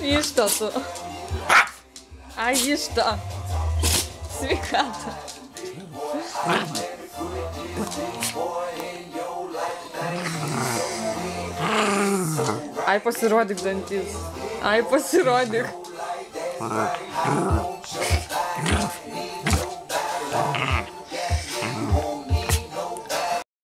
Видишь что тут? А и что? Свеката. Ай pasirodyk dantis. Ai pasirodyk. Rock.